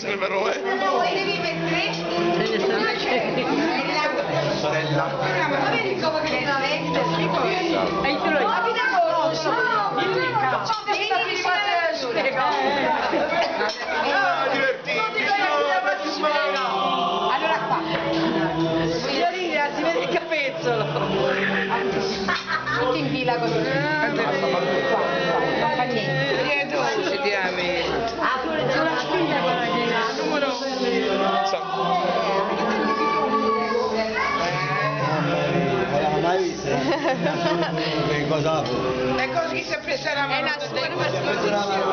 televisore però, eh. Poi devi mettere Sorella. ma vedi come che la veste E tu lo Abita con Ah, divertiti, signora, ma ti smano. Allora qua Signorina, si vede il capezzolo. tutti in fila così non fa niente cosa? E così si è presa la mano.